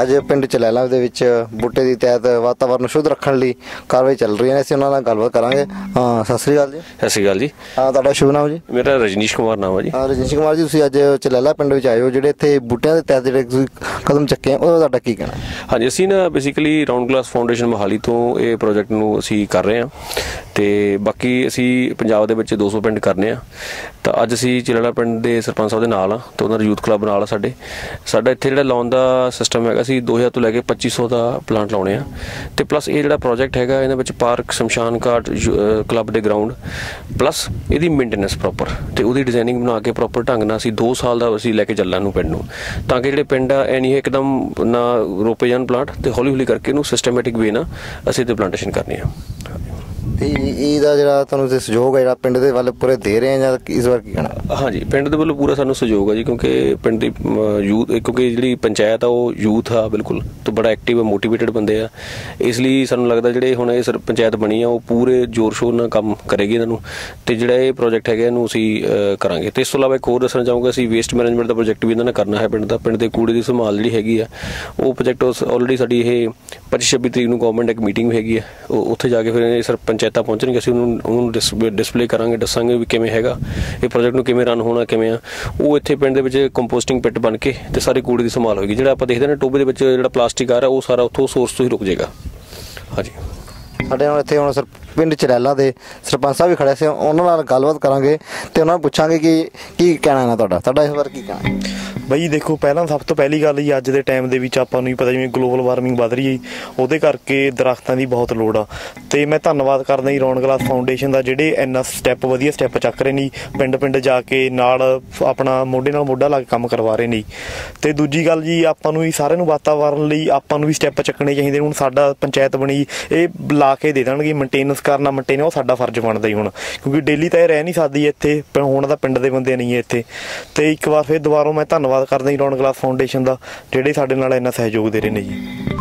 ਅੱਜ ਪਿੰਡ ਚਲੈਲਾ ਦੇ ਵਿੱਚ ਬੂਟੇ ਦੀ ਤਹਿਤ ਵਾਤਾਵਰਨ ਨੂੰ ਸ਼ੁੱਧ ਰੱਖਣ ਲਈ ਕਾਰਵਾਈ ਚੱਲ ਰਹੀ ਹੈ ਅਸੀਂ ਉਹਨਾਂ ਨਾਲ ਗੱਲਬਾਤ ਕਰਾਂਗੇ। ਹਾਂ ਸਤਿ ਸ੍ਰੀ ਅਕਾਲ ਜੀ। ਸਤਿ ਸ਼੍ਰੀ ਅਕਾਲ ਜੀ। ਹਾਂ ਤੁਹਾਡਾ ਸ਼ੁਭ ਨਾਮ ਜੀ? ਮੇਰਾ ਰਜਨੀਸ਼ ਕੁਮਾਰ ਨਾਮ ਹੈ ਜੀ। ਹਾਂ ਰਜਨੀਸ਼ ਕੁਮਾਰ ਜੀ ਤੁਸੀਂ ਅੱਜ ਚਲੈਲਾ ਪਿੰਡ ਵਿੱਚ ਆਏ ਹੋ ਜਿਹੜੇ ਇੱਥੇ ਬੂਟਿਆਂ ਦੇ ਤਹਿਤ ਜਿਹੜੇ ਤੁਸੀਂ ਕਦਮ ਚੱਕੇ ਆ ਉਹਦਾ ਤੁਹਾਡਾ ਕੀ ਕਹਿਣਾ? ਹਾਂਜੀ ਅਸੀਂ ਨਾ basically round glass foundation Mohali ਤੋਂ ਇਹ ਪ੍ਰੋਜੈਕਟ ਨੂੰ ਅਸੀਂ ਕਰ ਰਹੇ ਹਾਂ। ਤੇ ਬਾਕੀ ਅਸੀਂ ਪੰਜਾਬ ਦੇ ਵਿੱਚ 200 ਪਿੰਡ ਕਰਨੇ ਆ। ਤਾਂ ਅੱਜ ਅਸੀਂ ਚਿਲੜਾ ਪਿੰਡ ਦੇ ਸਰਪੰਚ ਸਾਹਿਬ ਦੇ ਨਾਲ ਆ ਤੇ ਉਹਨਾਂ ਦਾ ਯੂਥ ਕਲੱਬ ਨਾਲ ਆ ਸਾਡੇ। ਸਾਡਾ ਇੱਥੇ ਜਿਹੜਾ ਲਾਉਣ ਦਾ ਸਿਸਟਮ ਹੈਗਾ ਅਸੀਂ 2000 ਤੋਂ ਲੈ ਕੇ 2500 ਦਾ ਪਲਾਂਟ ਲਾਉਣੇ ਆ। ਤੇ ਪਲੱਸ ਇਹ ਜਿਹੜਾ ਪ੍ਰੋਜੈਕਟ ਹੈਗਾ ਇਹਨਾਂ ਵਿੱਚ ਪਾਰਕ ਸ਼ਮਸ਼ਾਨ ਘਾਟ ਕਲੱਬ ਦੇ ਗਰਾਊਂਡ ਪਲੱਸ ਇਹਦੀ ਮੇਨਟੇਨੈਂਸ ਪ੍ਰੋਪਰ ਤੇ ਉਹਦੀ ਡਿਜ਼ਾਈਨਿੰਗ ਬਣਾ ਕੇ ਪ੍ਰੋਪਰ ਢੰਗ ਨਾਲ ਅਸੀਂ 2 ਸਾਲ ਦਾ ਅਸੀਂ ਲੈ ਕੇ ਚੱਲਾਂ ਨੂੰ ਪਿੰਡ ਨੂੰ। ਤਾਂ ਕਿ ਜਿਹੜੇ ਪਿੰਡ ਆ ਐ ਨਹੀਂ ਇੱਕਦਮ ਨਾ ਰੋਪੇ ਜਾਣ ਪਲਾਂਟ ਤੇ ਹੌਲੀ ਹੌਲੀ ਕਰਕੇ ਇਹਨੂੰ ਸਿਸਟਮੈਟਿਕ ਵੇ ਨਾਲ ਅਸੀਂ ਤੇ ਪਲਾਂਟੇਸ਼ਨ ਕਰਨੀ ਆ। ਤੇ ਇਹਦਾ ਜਿਹੜਾ ਤੁਹਾਨੂੰ ਤੇ ਸਹਿਯੋਗ ਹੈ ਜਿਹੜਾ ਪਿੰਡ ਦੇ ਵੱਲ ਪੂਰੇ ਦੇ ਰਹੇ ਆ ਜਾਂ ਇਸ ਵਾਰ ਕੀ ਕਹਿਣਾ? ਹਾਂਜੀ, ਪਿੰਡ ਦੇ ਵੱਲੋਂ ਪੂਰਾ ਸਾਨੂੰ ਸਹਿਯੋਗ ਹੈ ਜੀ, ਕਿਉਂਕਿ ਪਿੰਡ ਦੀ ਯੂਥ ਕਿਉਂਕਿ ਜਿਹੜੀ ਪੰਚਾਇਤ ਆ, ਉਹ ਯੂਥ ਆ, ਬਿਲਕੁਲ, ਤੇ ਬੜਾ ਐਕਟਿਵ ਆ ਮੋਟੀਵੇਟਡ ਬੰਦੇ ਆ। ਇਸ ਲਈ ਸਾਨੂੰ ਲੱਗਦਾ ਜਿਹੜੇ ਹੁਣ ਇਹ ਸਰ, ਪੰਚਾਇਤ ਬਣੀ ਆ, ਉਹ ਪੂਰੇ ਜ਼ੋਰ ਸ਼ੋਰ ਨਾਲ ਕੰਮ ਕਰੇਗੀ ਇਹਨਾਂ ਨੂੰ, ਤੇ ਜਿਹੜਾ ਇਹ ਪ੍ਰੋਜੈਕਟ ਹੈਗਾ ਇਹਨੂੰ ਅਸੀਂ ਕਰਾਂਗੇ। ਤੇ ਇਸ ਤੋਂ ਇਲਾਵਾ ਇੱਕ ਹੋਰ ਦੱਸਣਾ ਚਾਹੂੰਗਾ, ਅਸੀਂ ਵੇਸਟ ਮੈਨੇਜਮੈਂਟ ਦਾ ਪ੍ਰੋਜੈਕਟ ਵੀ ਇਹਨਾਂ ਨੇ ਕਰਨਾ ਹੈ ਪਿੰਡ ਦਾ, ਪਿੰਡ ਦੇ ਕੂੜੇ ਦੀ ਸੰਭਾਲ ਜਿਹੜੀ ਹੈਗੀ ਆ, ਉਹ ਪ੍ਰੋਜੈਕਟ ਆਲਰੇਡੀ ਸਾਡੀ ਇਹ 25 26 ਤਰੀਕ ਨੂੰ ਗਵਰਨਮੈਂਟ ਇੱਕ ਮੀਟਿੰਗ ਹੈਗੀ ਆ, ਉਹ ਉੱਥੇ ਜਾ ਕੇ ਫਿਰ ਇਹ ਸਰ ਪੰਚਾਇਤਾਂ ਪਹੁੰਚਣਗੇ ਅਸੀਂ ਉਹਨੂੰ ਉਹਨੂੰ ਡਿਸਪਲੇ ਕਰਾਂਗੇ ਦੱਸਾਂਗੇ ਵੀ ਕਿਵੇਂ ਹੈਗਾ ਇਹ ਪ੍ਰੋਜੈਕਟ ਨੂੰ ਕਿਵੇਂ ਰਨ ਹੋਣਾ ਕਿਵੇਂ ਆ। ਉਹ ਇੱਥੇ ਪਿੰਡ ਦੇ ਵਿੱਚ ਕੰਪੋਸਟਿੰਗ ਪਿੱਟ ਬਣ ਕੇ ਤੇ ਸਾਰੇ ਕੂੜੇ ਦੀ ਸੰਭਾਲ ਹੋਏਗੀ। ਜਿਹੜਾ ਆਪਾਂ ਦੇਖਦੇ ਨੇ ਟੋਬੇ ਦੇ ਵਿੱਚ ਜਿਹੜਾ ਪਲਾਸਟਿਕ ਆ ਰਿਹਾ ਉਹ ਸਾਰਾ ਉੱਥੋਂ ਸੋਰਸ ਤੋਂ ਹੀ ਰੁਕ ਜਾਏਗਾ। ਹਾਂਜੀ। ਸਾਡੇ ਨਾਲ ਇੱਥੇ ਹੁਣ ਸਰ ਪਿੰਡ ਚਰੈਲਾ ਦੇ ਸਰਪੰਚ ਸਾਹਿਬ ਵੀ ਖੜੇ ਸੀ ਉਹਨਾਂ ਨਾਲ ਗੱਲਬਾਤ ਕਰਾਂਗੇ ਤੇ ਉਹਨਾਂ ਨੂੰ ਪੁੱਛਾਂਗੇ ਕਿ ਕੀ ਕਹਿਣਾ ਹੈ ਤੁਹਾਡਾ। ਤੁਹਾਡਾ ਇਸ ਵਾਰ ਕੀ ਕਹਿਣਾ? ਹੈ? ਬਈ ਦੇਖੋ ਪਹਿਲਾਂ ਸਭ ਤੋਂ ਪਹਿਲੀ ਗੱਲ ਜੀ ਅੱਜ ਦੇ ਟਾਈਮ ਦੇ ਵਿੱਚ ਆਪਾਂ ਨੂੰ ਹੀ ਪਤਾ ਜਿਵੇਂ ਗਲੋਬਲ ਵਾਰਮਿੰਗ ਵੱਧ ਰਹੀ ਹੈ ਉਹਦੇ ਕਰਕੇ ਦਰਖਤਾਂ ਦੀ ਬਹੁਤ ਲੋੜ ਆ। ਤੇ ਮੈਂ ਧੰਨਵਾਦ ਕਰਦਾ ਜੀ ਰੌਣ ਗਲਾਸ ਫਾਊਂਡੇਸ਼ਨ ਦਾ, ਜਿਹੜੇ ਇੰਨਾ ਸਟੈਪ ਵਧੀਆ ਸਟੈਪ ਚੱਕ ਰਹੇ ਨੇ ਪਿੰਡ ਪਿੰਡ ਜਾ ਕੇ ਨਾਲ ਆਪਣਾ ਮੋਢੇ ਨਾਲ ਮੋਢਾ ਲਾ ਕੇ ਕੰਮ ਕਰਵਾ ਰਹੇ ਨੇ ਤੇ ਦੂਜੀ ਗੱਲ ਜੀ, ਆਪਾਂ ਨੂੰ ਵੀ ਸਾਰਿਆਂ ਨੂੰ ਵਾਤਾਵਰਨ ਲਈ ਆਪਾਂ ਨੂੰ ਵੀ ਸਟੈਪ ਚੱਕਣੇ ਚਾਹੀਦੇ ਹੁਣ ਸਾਡਾ ਪੰਚਾਇਤ ਬਣੀ ਇਹ ਲਾ ਕੇ ਦੇ ਦੇਣਗੇ। ਮੇਨਟੇਨੈਂਸ ਕਰਨਾ ਮੇਨਟੇਨ ਉਹ ਸਾਡਾ ਫਰਜ਼ ਬਣਦਾ ਹੀ ਹੁਣ। ਕਿਉਂਕਿ ਡੇਲੀ ਤਾਂ ਇਹ ਰਹਿ ਨਹੀਂ ਸਕਦੀ ਇੱਥੇ ਹੁਣ ਤਾਂ ਪਿੰਡ ਦੇ ਬੰਦੇ ਨਹੀਂ ਹੈ ਇੱਥੇ। ਤੇ ਇੱਕ ਵਾਰ ਫਿਰ ਦੁਬਾਰਾ ਮੈਂ ਧੰਨਵਾਦ ਕਰਦਾ ਜੀ ਰੌਣ ਗਲਾਸ ਫਾਊਂਡੇਸ਼ਨ ਦਾ, ਜਿਹੜੇ ਸਾਡੇ ਨਾਲ ਇੰਨਾ ਸਹਿਯੋਗ ਦੇ ਰਹੇ ਨੇ ਜੀ।